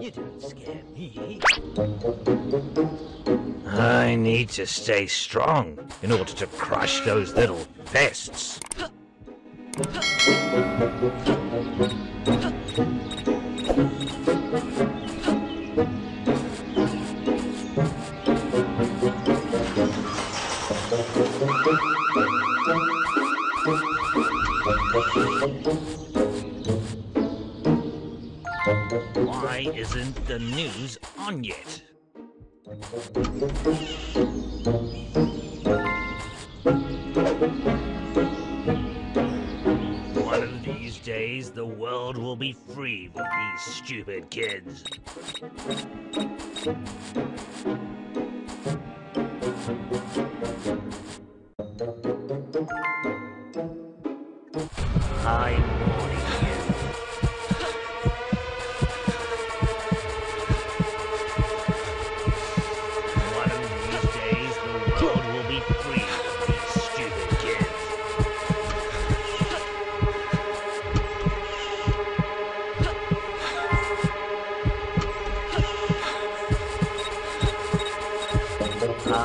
You don't scare me. I need to stay strong in order to crush those little pests. Isn't the news on yet? One of these days, the world will be free from these stupid kids.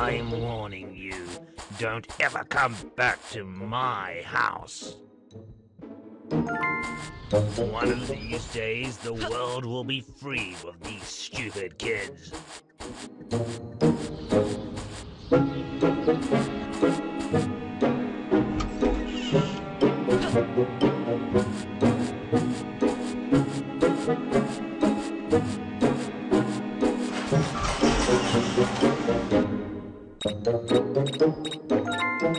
I'm warning you. Don't ever come back to my house. One of these days, the world will be free of these stupid kids. I'm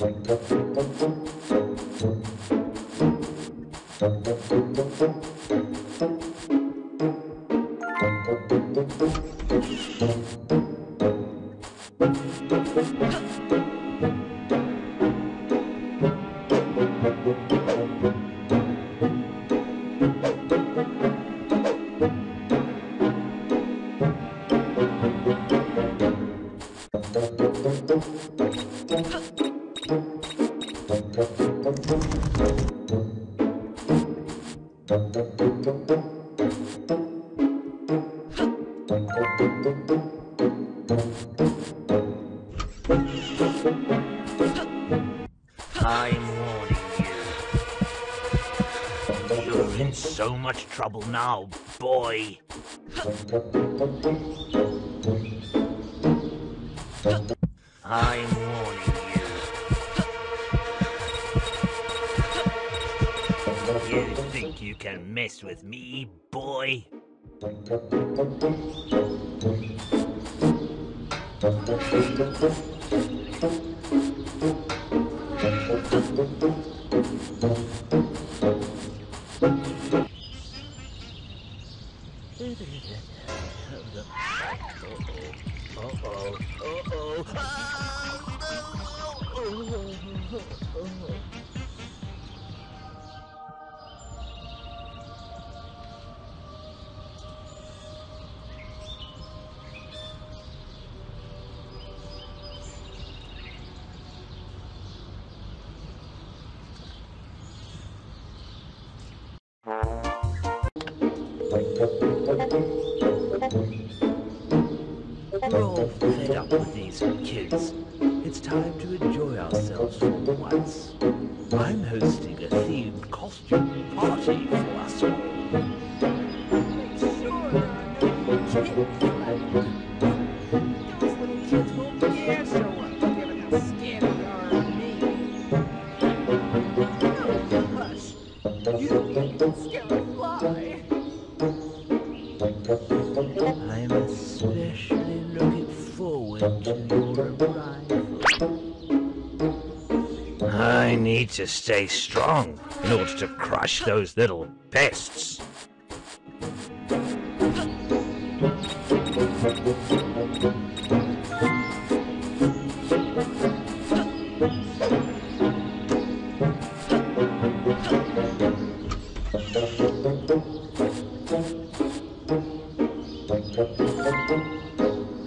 warning you. So much trouble now, boy. I'm you. Think you can mess with me, boy? We're all fed up with these kids. It's time to enjoy ourselves for once. I'm hosting a themed costume party for us all. Make sure I'm especially looking forward to your arrival. I need to stay strong in order to crush those little pests.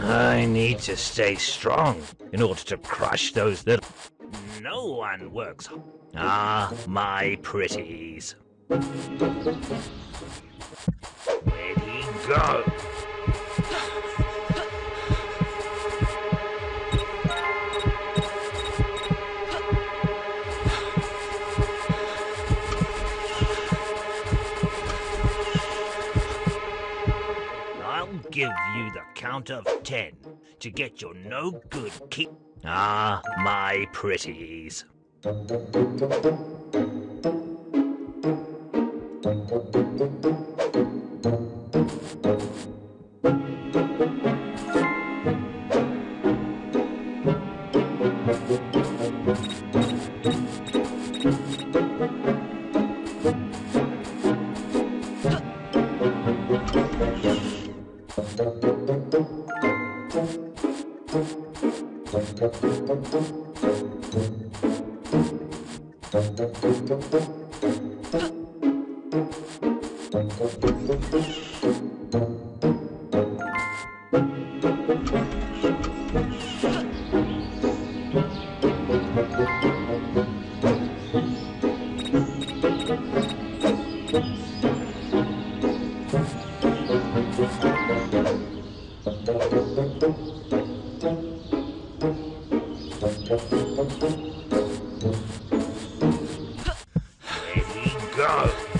I need to stay strong in order to crush those little. No one works. Ah, my pretties. Ready, go. Count of ten to get your no good keep. Ah, my pretties. Dum dum. Go.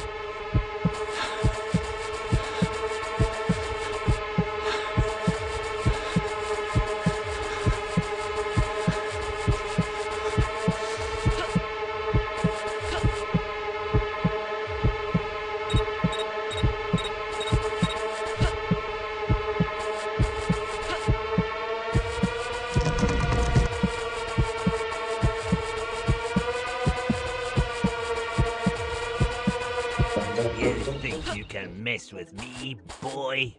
You think you can mess with me, boy?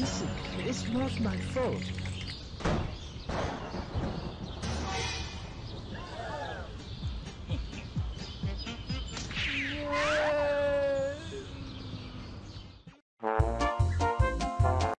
Listen, it's not my fault.